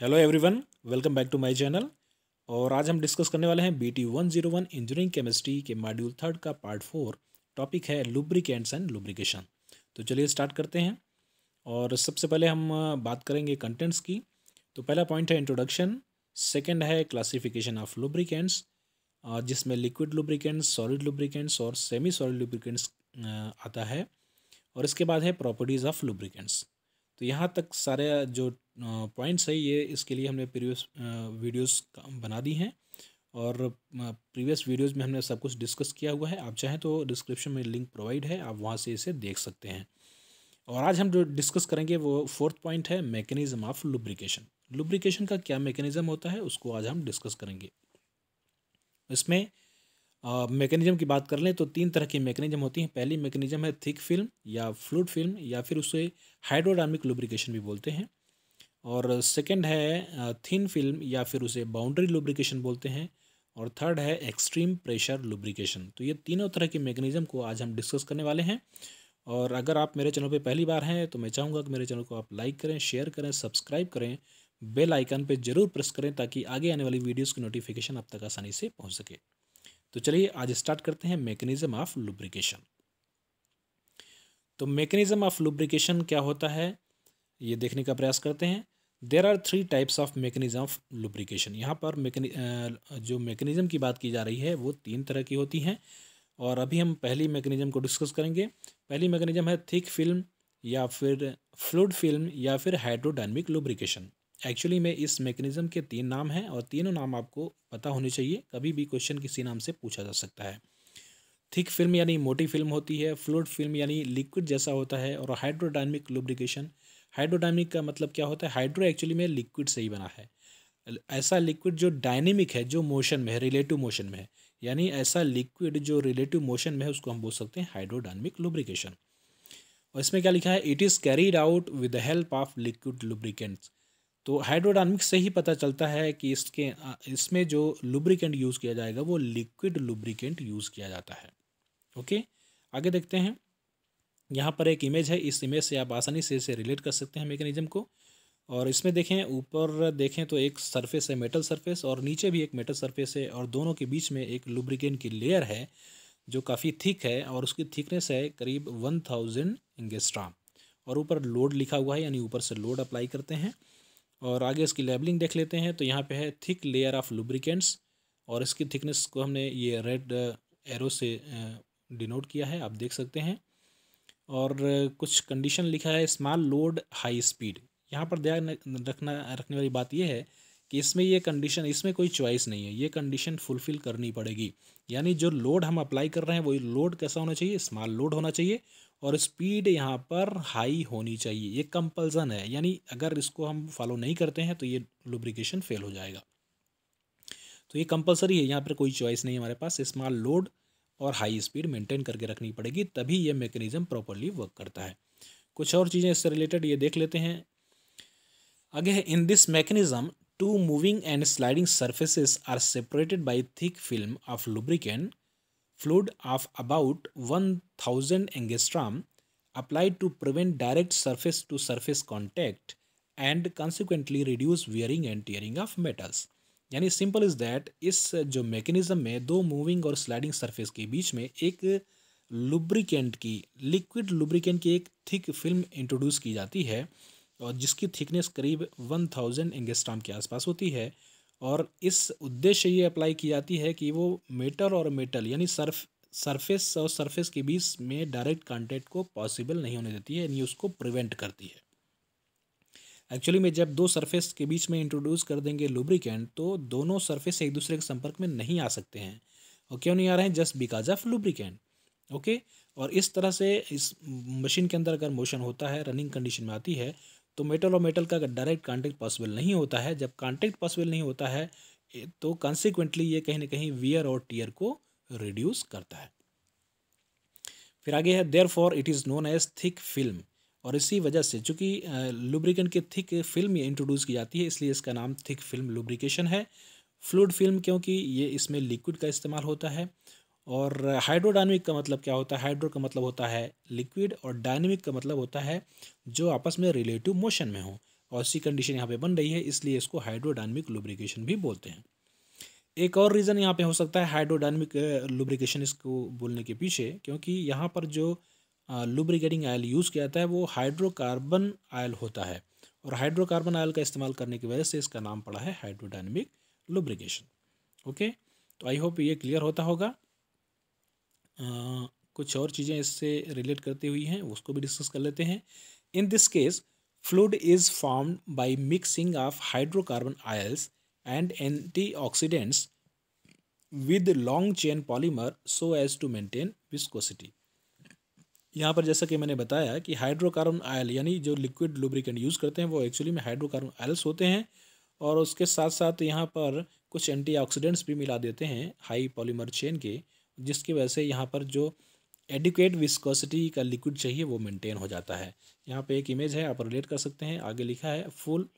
Hello everyone welcome back to my channel और आज हम डिस्कस करने वाले हैं B T one zero one engineering chemistry के मॉड्यूल थर्ड का पार्ट फोर टॉपिक है लुब्रिकेंट्स एंड लुब्रिकेशन तो चलिए स्टार्ट करते हैं। और सबसे पहले हम बात करेंगे कंटेंट्स की। तो पहला पॉइंट है इंट्रोडक्शन सेकेंड है क्लासीफिकेशन ऑफ़ लुब्रिकेंट्स जिसमें लिक्विड लुब्रिकेंट्स सॉलिड लुब्रिकेंट्स और सेमी सॉलिड लुब्रिकेंट्स आता है। और इसके बाद है प्रॉपर्टीज़ ऑफ़ लुब्रिकेंट्स तो यहाँ तक सारे जो पॉइंट्स है ये, इसके लिए हमने प्रीवियस वीडियोस बना दी हैं। और प्रीवियस वीडियोस में हमने सब कुछ डिस्कस किया हुआ है। आप चाहें तो डिस्क्रिप्शन में लिंक प्रोवाइड है, आप वहाँ से इसे देख सकते हैं। और आज हम जो डिस्कस करेंगे वो फोर्थ पॉइंट है मैकेनिज्म ऑफ़ लुब्रिकेशन लुब्रिकेशन का क्या मैकेनिज्म होता है, उसको आज हम डिस्कस करेंगे। इसमें मैकेनिज्म की बात कर लें तो तीन तरह की मैकेनिज्म होती हैं। पहली मैकेनिज्म है थिक फ़िल्म या फ्लूड फ़िल्म या फिर उसे हाइड्रोडामिक लुब्रिकेशन भी बोलते हैं। और सेकंड है थिन फ़िल्म या फिर उसे बाउंड्री लुब्रिकेशन बोलते हैं, और थर्ड है एक्सट्रीम प्रेशर लुब्रिकेशन तो ये तीनों तरह के मैकेनिज्म को आज हम डिस्कस करने वाले हैं। और अगर आप मेरे चैनल पे पहली बार हैं तो मैं चाहूँगा कि मेरे चैनल को आप लाइक करें शेयर करें सब्सक्राइब करें बेल आइकन पे ज़रूर प्रेस करें, ताकि आगे आने वाली वीडियोज़ की नोटिफिकेशन आप तक आसानी से पहुँच सके। तो चलिए आज स्टार्ट करते हैं मैकेनिज्म ऑफ़ लुब्रिकेशन तो मैकेनिज्म ऑफ़ लुब्रिकेशन क्या होता है, ये देखने का प्रयास करते हैं। There are three types of mechanism of lubrication यहाँ पर मेकनी जो मैकेनिज्म की बात की जा रही है, वो तीन तरह की होती हैं। और अभी हम पहली मैकेनिज्म को डिस्कस करेंगे। पहली मैकेनिज्म है थिक फ़िल्म या फिर फ्लूड फ़िल्म या फिर हाइड्रोडाइनमिक लुब्रिकेशन एक्चुअली में इस मैकेनिज्म के तीन नाम हैं और तीनों नाम आपको पता होने चाहिए। कभी भी क्वेश्चन किसी नाम से पूछा जा सकता है। थिक फ़िल्म यानी मोटी फ़िल्म होती है फ्लूड फ़िल्म यानी लिक्विड जैसा होता है और हाइड्रोडाइनमिक लुब्रिकेशन हाइड्रोडाइनमिक का मतलब क्या होता है? हाइड्रो एक्चुअली में लिक्विड से ही बना है। ऐसा लिक्विड जो डायनेमिक है, जो मोशन में है, रिलेटिव मोशन में है, यानी ऐसा लिक्विड जो रिलेटिव मोशन में है, उसको हम बोल सकते हैं हाइड्रोडाइनमिक लुब्रिकेशन और इसमें क्या लिखा है? It is carried out with the help of liquid lubricants तो हाइड्रोडाइनमिक से ही पता चलता है कि इसके, इसमें जो लुब्रिकेंट यूज़ किया जाएगा, वो लिक्विड लुब्रिकेंट यूज़ किया जाता है। ओके आगे देखते हैं। यहाँ पर एक इमेज है, इस इमेज से आप आसानी से इसे रिलेट कर सकते हैं मेकेनिज्म को। और इसमें देखें, ऊपर देखें तो एक सरफेस है मेटल सरफेस और नीचे भी एक मेटल सरफेस है और दोनों के बीच में एक लुब्रिकेन की लेयर है जो काफ़ी थिक है और उसकी थिकनेस है करीब वन थाउज़ेंड इंगेस्ट्राम और ऊपर लोड लिखा हुआ है, यानी ऊपर से लोड अप्लाई करते हैं। और आगे इसकी लेबलिंग देख लेते हैं तो यहाँ पे है थिक लेयर ऑफ़ लुब्रिकेंट्स और इसकी थिकनेस को हमने ये रेड एरो से डिनोट किया है, आप देख सकते हैं। और कुछ कंडीशन लिखा है स्मॉल लोड हाई स्पीड यहाँ पर ध्यान रखना, रखने वाली बात यह है कि इसमें ये कंडीशन इसमें कोई चॉइस नहीं है। ये कंडीशन फुलफ़िल करनी पड़ेगी। यानी जो लोड हम अप्लाई कर रहे हैं, वही लोड कैसा होना चाहिए? स्मॉल लोड होना चाहिए और स्पीड यहाँ पर हाई होनी चाहिए। ये कंपल्सन है। यानी अगर इसको हम फॉलो नहीं करते हैं तो ये लुब्रिकेशन फेल हो जाएगा। तो ये कंपलसरी है। यहाँ पर कोई चॉइस नहीं हमारे पास। स्मॉल लोड और हाई स्पीड मेंटेन करके रखनी पड़ेगी, तभी ये मैकेनिज्म प्रॉपरली वर्क करता है। कुछ और चीज़ें इससे रिलेटेड ये देख लेते हैं। आगे है in this mechanism two moving and sliding surfaces are separated by thick film of lubricant fluid of about one thousand angstrom applied to prevent direct surface to surface contact and consequently reduce wearing and tearing of metals यानी simple is that, इस जो mechanism में दो moving और sliding surface के बीच में एक lubricant की लिक्विड लुब्रिकेंट की एक थिक फ़िल्म इंट्रोड्यूस की जाती है और जिसकी थिकनेस करीब वन थाउज़ेंड एंगेस्ट्राम के आसपास होती है और इस उद्देश्य ये अप्लाई की जाती है कि वो मेटल और मेटल यानी सर्फ सरफेस और सरफेस के बीच में डायरेक्ट कांटेक्ट को पॉसिबल नहीं होने देती है, यानी उसको प्रिवेंट करती है। एक्चुअली में जब दो सरफेस के बीच में इंट्रोड्यूस कर देंगे लुब्रिकेंट तो दोनों सरफेस एक दूसरे के संपर्क में नहीं आ सकते हैं। और क्यों नहीं आ रहे हैं? Just because of lubricant okay और इस तरह से इस मशीन के अंदर अगर मोशन होता है रनिंग कंडीशन में आती है तो मेटल और मेटल का डायरेक्ट कॉन्टेक्ट पॉसिबल नहीं होता है, जब कॉन्टेक्ट पॉसिबल नहीं होता है तो कॉन्सिक्वेंटली ये कहीं ना कहीं वियर और टीयर को रिड्यूस करता है। फिर आगे है therefore it is known as thick film और इसी वजह से, चूँकि लुब्रिकेंट की थिक फ़िल्म ये इंट्रोड्यूस की जाती है, इसलिए इसका नाम थिक फ़िल्म लुब्रिकेशन है। फ्लूड फ़िल्म क्योंकि ये इसमें लिक्विड का इस्तेमाल होता है और हाइड्रोडाइनमिक का मतलब क्या होता है? हाइड्रो का मतलब होता है लिक्विड और डायनेमिक का मतलब होता है जो आपस में रिलेटिव मोशन में हो और ऐसी कंडीशन यहाँ पे बन रही है, इसलिए इसको हाइड्रोडाइनमिक लुब्रिकेशन भी बोलते हैं। एक और रीज़न यहाँ पे हो सकता है हाइड्रोडाइनमिक लुब्रिकेशन इसको बोलने के पीछे, क्योंकि यहाँ पर जो लुब्रिकेटिंग आयल यूज़ किया जाता है वो हाइड्रोकार्बन आयल होता है। और हाइड्रोकार्बन आयल का इस्तेमाल करने की वजह से इसका नाम पड़ा है हाइड्रोडाइनमिक लुब्रिकेशन ओके? तो आई होप ये क्लियर होता होगा। आ, कुछ और चीज़ें इससे रिलेट करती हुई हैं उसको भी डिस्कस कर लेते हैं। In this case fluid is form by mixing of hydrocarbon oils and antioxidants with long chain polymer so as to maintain viscosity यहाँ पर जैसा कि मैंने बताया कि हाइड्रोकार्बन आयल यानी जो लिक्विड लुब्रिकेंट यूज़ करते हैं, वो एक्चुअली में हाइड्रोकार्बन आयल्स होते हैं और उसके साथ साथ यहाँ पर कुछ एंटीऑक्सीडेंट्स भी मिला देते हैं हाई पॉलीमर चेन के, जिसकी वजह से यहाँ पर जो एडिक्वेट विस्कोसिटी का लिक्विड चाहिए, वो मेंटेन हो जाता है। यहाँ पे एक इमेज है, आप रिलेट कर सकते हैं। आगे लिखा है फुल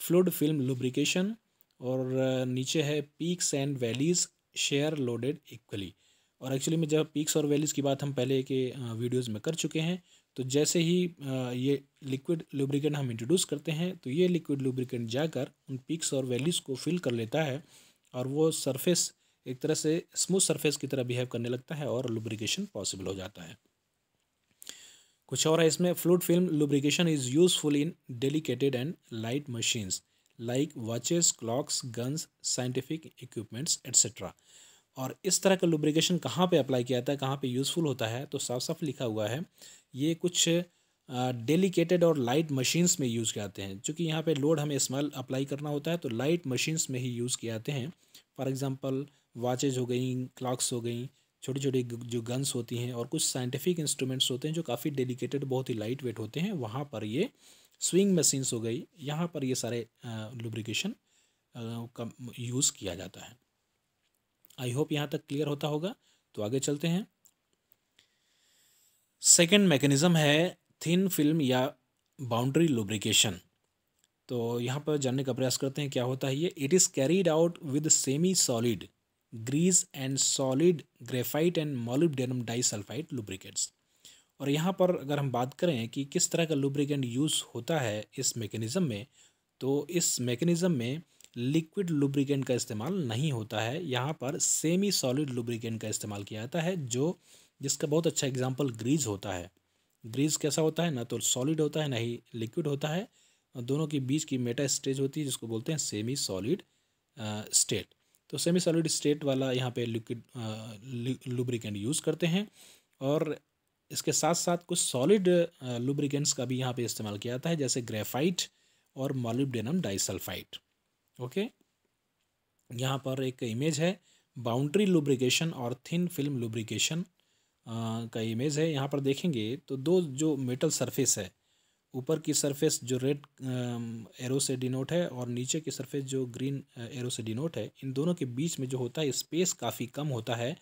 फ्लूड फ़िल्म लुब्रिकेशन और नीचे है peaks and valleys share loaded equally और एक्चुअली में जब पीक्स और वैलीज़ की बात हम पहले के वीडियोज़ में कर चुके हैं तो जैसे ही ये लिक्विड लुब्रिकेंट हम इंट्रोड्यूस करते हैं तो ये लिक्विड लुब्रिकेंट जाकर उन पीक्स और वैलीज़ को फिल कर लेता है और वो सरफेस एक तरह से स्मूथ सरफेस की तरह बिहेव करने लगता है और लुब्रिकेशन पॉसिबल हो जाता है। कुछ और है, इसमें fluid film lubrication is useful in delicated and light machines like watches clocks guns scientific equipments etcetera और इस तरह का लुब्रिकेशन कहाँ पे अप्लाई किया जाता है, कहाँ पे यूज़फुल होता है तो साफ़ साफ़ लिखा हुआ है, ये कुछ डेलीकेटेड और लाइट मशीन्स में यूज़ किए जाते हैं। चूँकि यहाँ पे लोड हमें स्मेल अप्लाई करना होता है तो लाइट मशीन्स में ही यूज़ किए जाते हैं। फॉर एग्ज़ाम्पल वाचेज हो गई क्लॉक्स हो गई छोटी छोटी जो गन्स होती हैं और कुछ साइंटिफिक इंस्ट्रूमेंट्स होते हैं, जो काफ़ी डेलीकेटेड बहुत ही लाइट वेट होते हैं, वहाँ पर ये स्विंग मशीन्स हो गई। यहाँ पर ये सारे लुब्रिकेशन का यूज़ किया जाता है। आई होप यहाँ तक क्लियर होता होगा। तो आगे चलते हैं। सेकेंड मैकेनिज़्म है थिन फ़िल्म या बाउंड्री लुब्रिकेशन तो यहाँ पर जानने का प्रयास करते हैं क्या होता है ये। It is carried out with semi solid grease and solid graphite and molybdenum disulphide lubricates और यहाँ पर अगर हम बात करें कि किस तरह का लुब्रिकेंट यूज़ होता है इस मेकेनिज़्म में तो इस मेकेनिज़्म में लिक्विड लुब्रिकेंट का इस्तेमाल नहीं होता है। यहाँ पर सेमी सॉलिड लुब्रिकेंट का इस्तेमाल किया जाता है, जो जिसका बहुत अच्छा एग्ज़ाम्पल ग्रीज होता है। ग्रीज कैसा होता है? ना तो सॉलिड होता है, ना ही लिक्विड होता है। दोनों के बीच की मेटा स्टेज होती है, जिसको बोलते हैं सेमी सॉलिड स्टेट तो सेमी सॉलिड स्टेट वाला यहाँ पे लिक्विड लुब्रिकेंट यूज़ करते हैं। और इसके साथ साथ कुछ सॉलिड लुब्रिकेंट्स का भी यहाँ पे इस्तेमाल किया जाता है, जैसे ग्रेफाइट और मॉलिब्डेनम डाइसल्फाइट ओके? यहाँ पर एक इमेज है बाउंड्री लुब्रिकेशन और थिन फ़िल्म लुब्रिकेशन का इमेज है। यहाँ पर देखेंगे तो दो जो मेटल सरफेस है, ऊपर की सरफेस जो रेड एरो से डिनोट है और नीचे की सरफेस जो ग्रीन एरो से डिनोट है। इन दोनों के बीच में जो होता है स्पेस काफ़ी कम होता है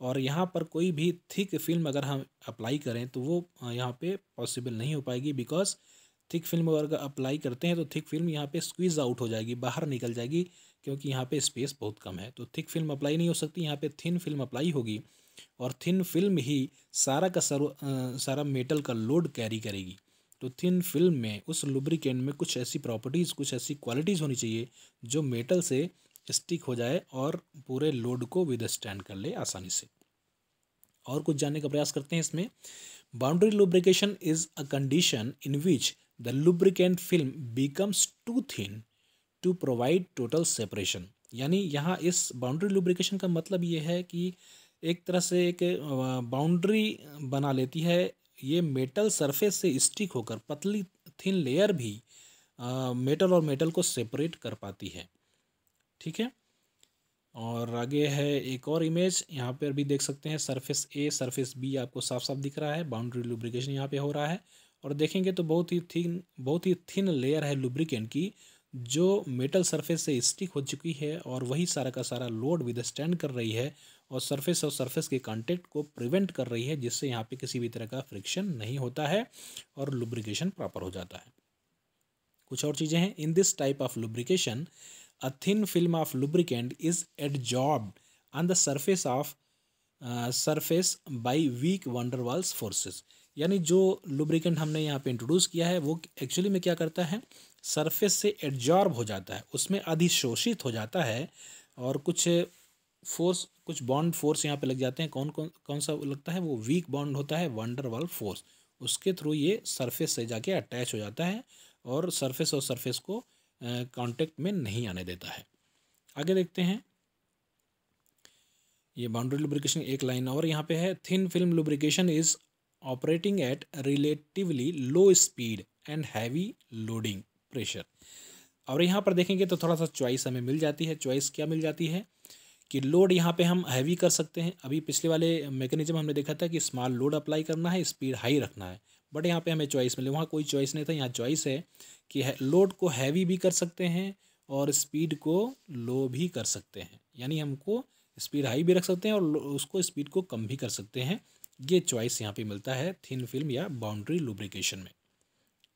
और यहाँ पर कोई भी थिक फ़िल्म अगर हम अप्लाई करें तो वो यहाँ पे पॉसिबल नहीं हो पाएगी बिकॉज़ थिक फ़िल्म अगर अप्लाई करते हैं तो थिक फ़िल्म यहाँ पे स्क्वीज आउट हो जाएगी, बाहर निकल जाएगी, क्योंकि यहाँ पे स्पेस बहुत कम है। तो थिक फ़िल्म अप्लाई नहीं हो सकती, यहाँ पे थिन फ़िल्म अप्लाई होगी और थिन फ़िल्म ही सारा का सर सारा मेटल का लोड कैरी करेगी। तो थिन फ़िल्म में, उस लुब्रिकेंट में कुछ ऐसी प्रॉपर्टीज़ कुछ ऐसी क्वालिटीज़ होनी चाहिए, जो मेटल से स्टिक हो जाए और पूरे लोड को विद स्टैंड कर ले आसानी से। और कुछ जानने का प्रयास करते हैं इसमें। Boundary lubrication is a condition in which the lubricant film becomes too thin to provide total separation यानी यहाँ इस बाउंड्री लुब्रिकेशन का मतलब ये है कि एक तरह से एक बाउंड्री बना लेती है। ये मेटल सरफेस से स्टिक होकर पतली थिन लेयर भी मेटल और मेटल को सेपरेट कर पाती है। ठीक है? और आगे है एक और इमेज यहाँ पर भी देख सकते हैं सरफेस ए सरफेस बी आपको साफ़ साफ़ दिख रहा है। बाउंड्री लुब्रिकेशन यहाँ पे हो रहा है। और देखेंगे तो बहुत ही थिन, बहुत ही थिन लेयर है लुब्रिकेंट की, जो मेटल सरफेस से स्टिक हो चुकी है और वही सारा का सारा लोड विद स्टैंड कर रही है और सरफेस और सरफेस के कांटेक्ट को प्रिवेंट कर रही है, जिससे यहाँ पे किसी भी तरह का फ्रिक्शन नहीं होता है और लुब्रिकेशन प्रॉपर हो जाता है। कुछ और चीज़ें हैं। In this type of lubrication a thin film of lubricant is adsorb on the surface of surface by weak van der Waals forces यानी जो लुब्रिकेंट हमने यहाँ पे इंट्रोड्यूस किया है, वो एक्चुअली में क्या करता है? सरफेस से एड्जॉर्ब हो जाता है। उसमें अधिशोषित हो जाता है और कुछ फोर्स कुछ बॉन्ड फोर्स यहाँ पे लग जाते हैं। कौन कौन कौन सा लगता है? वो वीक बॉन्ड होता है वंडर वाल फोर्स उसके थ्रू ये सरफेस से जाके अटैच हो जाता है और सरफेस और सरफेस को कांटेक्ट में नहीं आने देता है। आगे देखते हैं। ये बाउंड्री लुब्रिकेशन एक लाइन और यहाँ पे है। Thin film lubrication is operating at relatively low speed and heavy loading pressure और यहाँ पर देखेंगे तो थोड़ा सा चॉइस हमें मिल जाती है। चॉइस क्या मिल जाती है? कि लोड यहाँ पे हम हैवी कर सकते हैं। अभी पिछले वाले मैकेनिज्म हमने देखा था कि स्मॉल लोड अप्लाई करना है स्पीड हाई रखना है। बट यहाँ पे हमें चॉइस मिले। वहाँ कोई चॉइस नहीं था। यहाँ चॉइस है कि लोड को हैवी भी कर सकते हैं और स्पीड को लो भी कर सकते हैं। यानी हमको स्पीड हाई भी रख सकते हैं और उसको स्पीड को कम भी कर सकते हैं। ये चॉइस यहाँ पे मिलता है थिन फ़िल्म या बाउंड्री लुब्रिकेशन में।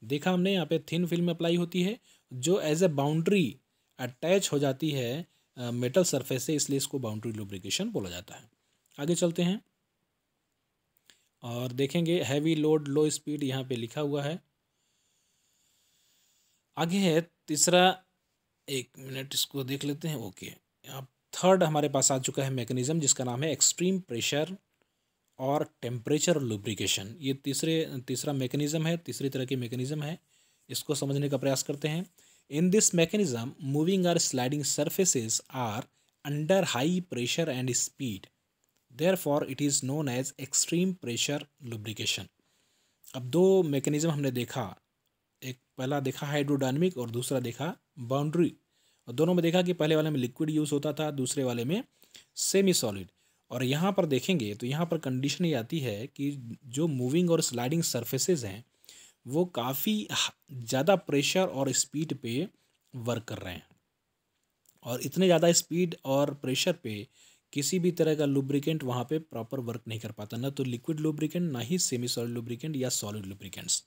देखा हमने यहाँ पे थिन फ़िल्म अप्लाई होती है, जो एज ए बाउंड्री अटैच हो जाती है मेटल सरफेस से, इसलिए इसको बाउंड्री लुब्रिकेशन बोला जाता है। आगे चलते हैं। और देखेंगे हैवी लोड लो स्पीड यहाँ पे लिखा हुआ है। आगे है, तीसरा, एक मिनट इसको देख लेते हैं ओके अब थर्ड हमारे पास आ चुका है मैकेनिज्म जिसका नाम है एक्सट्रीम प्रेशर और टेम्परेचर लुब्रिकेशन ये तीसरे, तीसरा मैकेनिज्म है, तीसरी तरह की मैकेनिज्म है। इसको समझने का प्रयास करते हैं। In this mechanism moving or sliding surfaces are under high pressure and speed therefore it is known as extreme pressure lubrication अब दो मैकेनिज्म हमने देखा। एक पहला देखा हाइड्रोडायनमिक और दूसरा देखा बाउंड्री और दोनों में देखा कि पहले वाले में लिक्विड यूज़ होता था, दूसरे वाले में सेमी सॉलिड और यहाँ पर देखेंगे तो यहाँ पर कंडीशन ये आती है कि जो मूविंग और स्लाइडिंग सरफेसेज हैं, वो काफ़ी ज़्यादा प्रेशर और स्पीड पे वर्क कर रहे हैं। और इतने ज़्यादा स्पीड और प्रेशर पे किसी भी तरह का लुब्रिकेंट वहाँ पे प्रॉपर वर्क नहीं कर पाता। ना तो लिक्विड लुब्रिकेंट ना ही सेमी सॉलिड लुब्रिकेंट या सॉलिड लुब्रिकेंट्स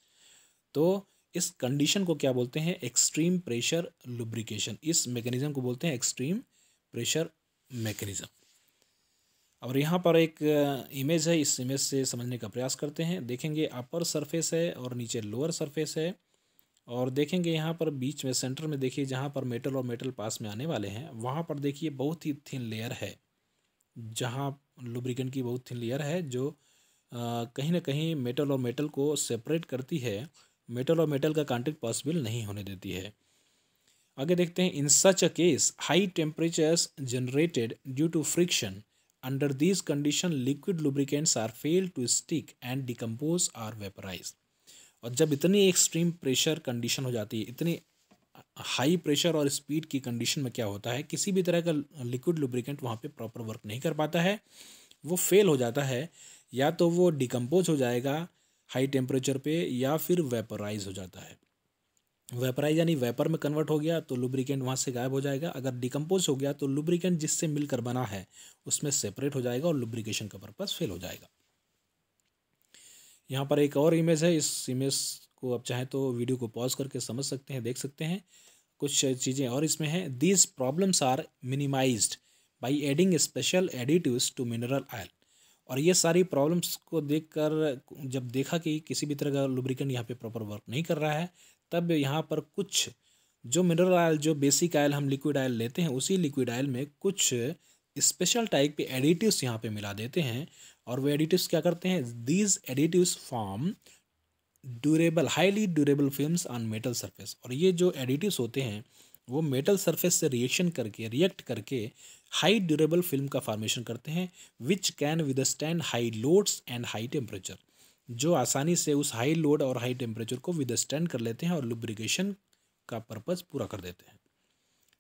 तो इस कंडीशन को क्या बोलते हैं? एक्सट्रीम प्रेशर लुब्रिकेशन इस मैकेनिज्म को बोलते हैं एक्सट्रीम प्रेशर मैकेनिज्म और यहाँ पर एक इमेज है, इस इमेज से समझने का प्रयास करते हैं। देखेंगे अपर सरफेस है और नीचे लोअर सरफेस है और देखेंगे यहाँ पर बीच में सेंटर में देखिए, जहाँ पर मेटल और मेटल पास में आने वाले हैं, वहाँ पर देखिए बहुत ही थिन लेयर है, जहाँ लुब्रिकेंट की बहुत थिन लेयर है, जो कहीं ना कहीं मेटल और मेटल को सेपरेट करती है मेटल और मेटल का कॉन्टेक्ट पॉसिबल नहीं होने देती है। आगे देखते हैं in such a case high temperatures generated due to friction under these condition liquid lubricants are fail to stick and decompose or vaporise और जब इतनी एक्सट्रीम प्रेशर कंडीशन हो जाती है, इतनी हाई प्रेशर और स्पीड की कंडीशन में क्या होता है, किसी भी तरह का लिक्विड लुब्रिकेंट वहाँ पे प्रॉपर वर्क नहीं कर पाता है, वो फेल हो जाता है, या तो वो डिकम्पोज हो जाएगा हाई टेम्परेचर पे, या फिर वेपराइज हो जाता है। वेपराइज यानी वेपर में कन्वर्ट हो गया तो लुब्रिकेंट वहाँ से गायब हो जाएगा। अगर डिकम्पोज हो गया तो लुब्रिकेंट जिससे मिलकर बना है, उसमें सेपरेट हो जाएगा और लुब्रिकेशन का पर्पज़ फेल हो जाएगा। यहाँ पर एक और इमेज है, इस इमेज को आप चाहें तो वीडियो को पॉज करके समझ सकते हैं, देख सकते हैं। कुछ चीज़ें और इसमें हैं। These problems are minimised by adding special additives to mineral oil और ये सारी प्रॉब्लम्स को देखकर, जब देखा कि किसी भी तरह का लुब्रिकेंट यहाँ पे प्रॉपर वर्क नहीं कर रहा है तब यहाँ पर कुछ जो मिनरल ऑयल जो बेसिक ऑयल हम लिक्विड ऑयल लेते हैं, उसी लिक्विड ऑयल में कुछ स्पेशल टाइप के एडिटिव्स यहाँ पे मिला देते हैं। और वो एडिटिव्स क्या करते हैं? These additives form durable highly durable films on metal surface और ये जो एडिटिव्स होते हैं, वो मेटल सरफेस से रिएक्शन करके रिएक्ट करके हाई ड्यूरेबल फ़िल्म का फॉर्मेशन करते हैं which can withstand high loads and high temperature जो आसानी से उस हाई लोड और हाई टेम्परेचर को विदस्टैंड कर लेते हैं और लुब्रिकेशन का पर्पज़ पूरा कर देते हैं।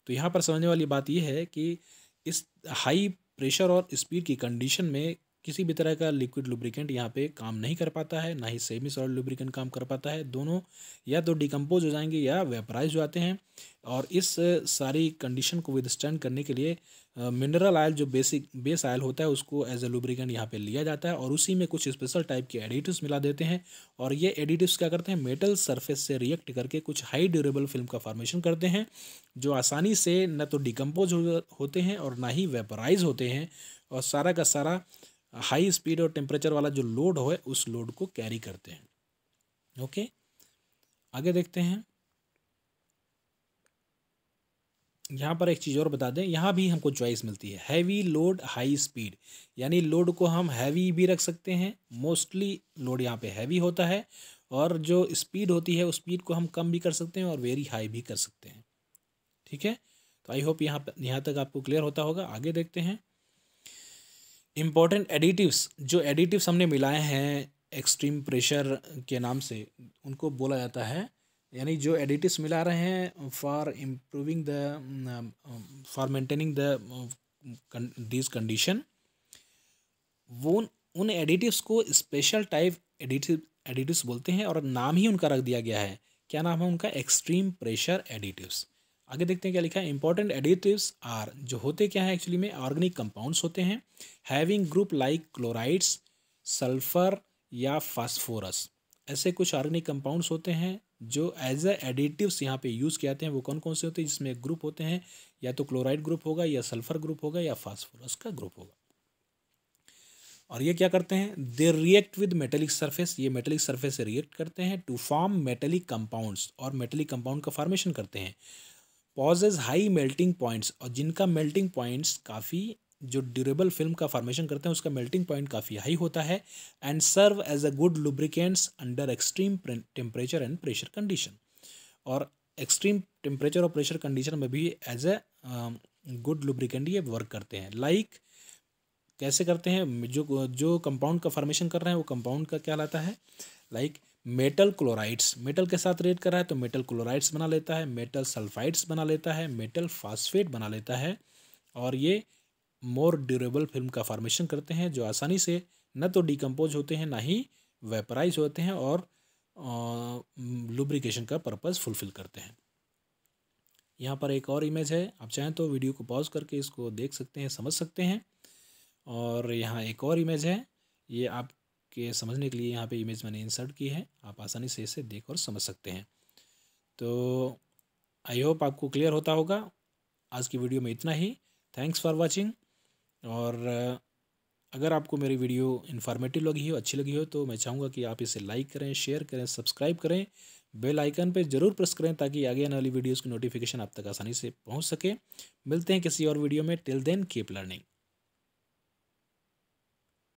तो यहाँ पर समझने वाली बात यह है कि इस हाई प्रेशर और स्पीड की कंडीशन में किसी भी तरह का लिक्विड लुब्रिकेंट यहाँ पे काम नहीं कर पाता है ना ही सेमी सॉलिड लुब्रिकेंट काम कर पाता है। दोनों या तो डिकम्पोज हो जाएँगे या वेपराइज हो जाते हैं और इस सारी कंडीशन को विदस्टैंड करने के लिए मिनरल ऑयल जो बेसिक बेस ऑयल होता है उसको एज ए लुब्रिकेंट यहाँ पे लिया जाता है और उसी में कुछ स्पेशल टाइप के एडिटिव्स मिला देते हैं और ये एडिटिव्स क्या करते हैं मेटल सरफेस से रिएक्ट करके कुछ हाई ड्यूरेबल फ़िल्म का फॉर्मेशन करते हैं जो आसानी से न तो डिकम्पोज हो, होते हैं और ना ही वेपराइज होते हैं और सारा का सारा हाई स्पीड और टेम्परेचर वाला जो लोड हो उस लोड को कैरी करते हैं। ओके? आगे देखते हैं। यहाँ पर एक चीज़ और बता दें, यहाँ भी हमको चॉइस मिलती है। हैवी लोड हाई स्पीड यानी लोड को हम हैवी भी रख सकते हैं। मोस्टली लोड यहाँ पे हैवी होता है और जो स्पीड होती है, उस स्पीड को हम कम भी कर सकते हैं और वेरी हाई भी कर सकते हैं। ठीक है? तो आई होप यहाँ यहाँ तक आपको क्लियर होता होगा। आगे देखते हैं। इंपॉर्टेंट एडिटिव्स जो एडिटिव्स हमने मिलाए हैं एक्सट्रीम प्रेशर के नाम से, उनको बोला जाता है। यानी जो एडिटिव्स मिला रहे हैं for improving the for maintaining the this condition वो उन एडिटिव्स को स्पेशल टाइप एडिटिव एडिटिव्स बोलते हैं और नाम ही उनका रख दिया गया है। क्या नाम है उनका? एक्सट्रीम प्रेशर एडिटिव्स आगे देखते हैं क्या लिखा है? इंपॉर्टेंट एडिटिव्स आर जो होते क्या है एक्चुअली में? ऑर्गेनिक कंपाउंड्स होते हैं। Having group like chlorides sulphur या फास्फोरस ऐसे कुछ ऑर्गेनिक कंपाउंड्स होते हैं जो एज ए एडिटिव्स यहाँ पे यूज़ किए जाते हैं। वो कौन कौन से होते हैं? जिसमें ग्रुप होते हैं। या तो क्लोराइड ग्रुप होगा या सल्फ़र ग्रुप होगा या फास्फोरस का ग्रुप होगा। और ये क्या करते हैं? They react with metallic surface ये मेटेलिक सरफेस से रिएक्ट करते हैं। टू फॉर्म मेटेलिक कंपाउंड्स और मेटेलिक कंपाउंड का फॉर्मेशन करते हैं। पॉजेज हाई मेल्टिंग पॉइंट्स और जिनका मेल्टिंग पॉइंट्स काफ़ी जो ड्यूरेबल फ़िल्म का फॉर्मेशन करते हैं उसका मेल्टिंग पॉइंट काफ़ी हाई होता है and serve as a good lubricants under extreme temperature and pressure condition और एक्सट्रीम टेम्परेचर और प्रेशर कंडीशन में भी एज ए गुड लुब्रिकेंट ये वर्क करते हैं। लाइक like, कैसे करते हैं? जो जो कंपाउंड का फॉर्मेशन कर रहे हैं वो कंपाउंड का क्या लाता है? Like metal chlorides. मेटल के साथ रेट कर रहा है तो मेटल क्लोराइड्स बना लेता है, मेटल सल्फाइड्स बना लेता है, मेटल फास्फेट बना लेता है और ये मोर ड्यूरेबल फ़िल्म का फॉर्मेशन करते हैं जो आसानी से न तो डिकम्पोज होते हैं, ना ही वेपराइज होते हैं और लुब्रिकेशन का पर्पज़ फुलफ़िल करते हैं। यहाँ पर एक और इमेज है, आप चाहें तो वीडियो को पॉज करके इसको देख सकते हैं, समझ सकते हैं और यहाँ एक और इमेज है, ये आपके समझने के लिए यहाँ पे इमेज मैंने इंसर्ट की है। आप आसानी से इसे देख और समझ सकते हैं। तो आई होप आपको क्लियर होता होगा। आज की वीडियो में इतना ही। थैंक्स फॉर वॉचिंग और अगर आपको मेरी वीडियो इन्फॉर्मेटिव लगी हो, अच्छी लगी हो तो मैं चाहूँगा कि आप इसे लाइक करें शेयर करें सब्सक्राइब करें। बेल आइकन पर ज़रूर प्रेस करें ताकि आगे आने वाली वीडियोज़ की नोटिफिकेशन आप तक आसानी से पहुँच सके। मिलते हैं किसी और वीडियो में। Till then keep learning